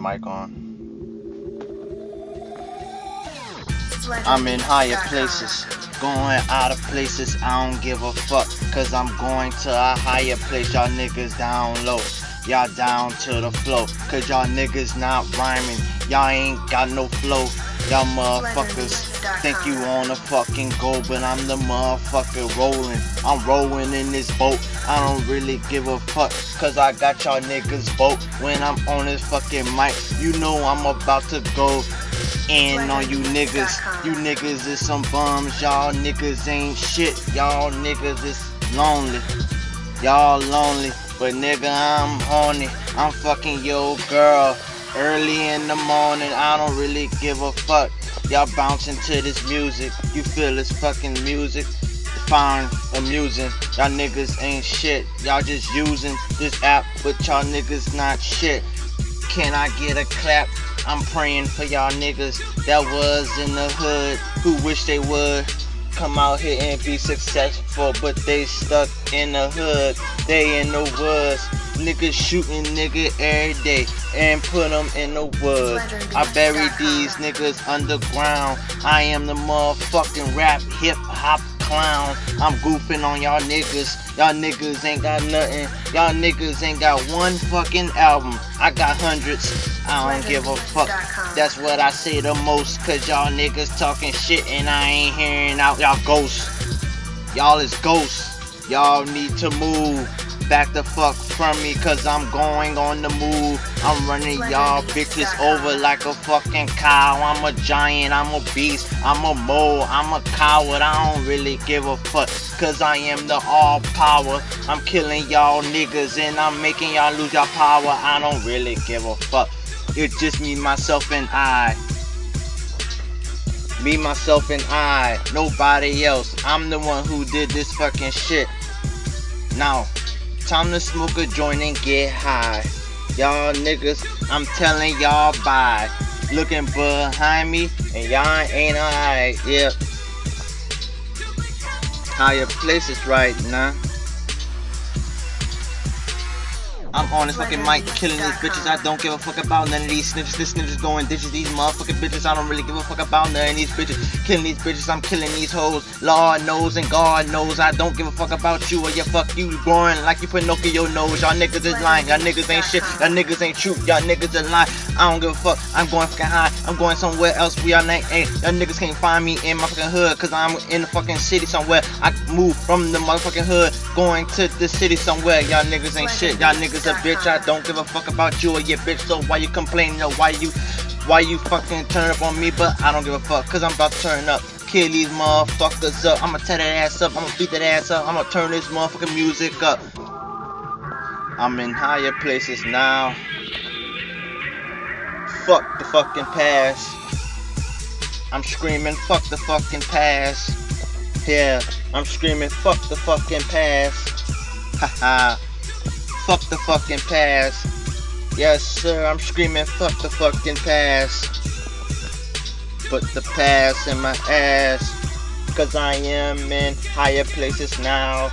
mic on. I'm in higher places, going out of places. I don't give a fuck, cause I'm going to a higher place. Y'all niggas down low, y'all down to the flow, cause y'all niggas not rhyming. Y'all ain't got no flow. Y'all motherfuckers think you on a fucking go, but I'm the motherfucker rolling. I'm rolling in this boat. I don't really give a fuck, cause I got y'all niggas boat. When I'm on this fucking mic, you know I'm about to go in on you niggas. You niggas is some bums. Y'all niggas ain't shit. Y'all niggas is lonely. Y'all lonely. But nigga, I'm horny. I'm fucking your girl. Early in the morning, I don't really give a fuck. Y'all bouncing to this music. You feel this fucking music. Fine, amusing. Y'all niggas ain't shit. Y'all just using this app, but y'all niggas not shit. Can I get a clap? I'm praying for y'all niggas that was in the hood who wish they would come out here and be successful, but they stuck in the hood. They in the woods. Niggas shooting nigga every day and put them in the woods. I bury these niggas underground. I am the motherfucking rap hip hop clown. I'm goofing on y'all niggas. Y'all niggas ain't got nothing. Y'all niggas ain't got one fucking album. I got hundreds. I don't give a fuck. That's what I say the most. Cause y'all niggas talking shit and I ain't hearing out y'all ghosts. Y'all is ghosts. Y'all need to move back the fuck from me cause I'm going on the move. I'm running y'all bitches over like a fucking cow. I'm a giant, I'm a beast, I'm a mole, I'm a coward. I don't really give a fuck cause I am the all power. I'm killing y'all niggas and I'm making y'all lose your power. I don't really give a fuck. It's just me, myself, and I. Me, myself, and I. Nobody else. I'm the one who did this fucking shit. Now, time to smoke a joint and get high. Y'all niggas, I'm telling y'all bye. Looking behind me, and y'all ain't alright, yep. Higher places right now. I'm on this fucking mic killing these bitches. I don't give a fuck about none of these snitches. This snitches going ditches. These motherfucking bitches. I don't really give a fuck about none of these bitches. Killing these bitches. I'm killing these hoes. Lord knows and God knows. I don't give a fuck about you or your fuck you growing like you Pinocchio nose. Y'all niggas is lying. Y'all niggas ain't shit. Y'all niggas ain't true. Y'all niggas are lying. I don't give a fuck. I'm going fucking high. I'm going somewhere else. We are not. Hey, y'all niggas can't find me in my fucking hood. Cause I'm in the fucking city somewhere. I move from the motherfucking hood. Going to the city somewhere. Y'all niggas ain't shit. Y'all niggas a bitch. I don't give a fuck about you or your bitch. So why you complaining or why you why you fucking turn up on me? But I don't give a fuck. Cause I'm about to turn up. Kill these motherfuckers up. I'ma tear that ass up. I'ma beat that ass up. I'ma turn this motherfucking music up. I'm in higher places now. Fuck the fucking past. I'm screaming, fuck the fucking past. Yeah, I'm screaming, fuck the fucking past. Haha. Fuck the fucking pass. Yes, sir, I'm screaming, fuck the fucking pass. Put the pass in my ass. Cause I am in higher places now.